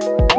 you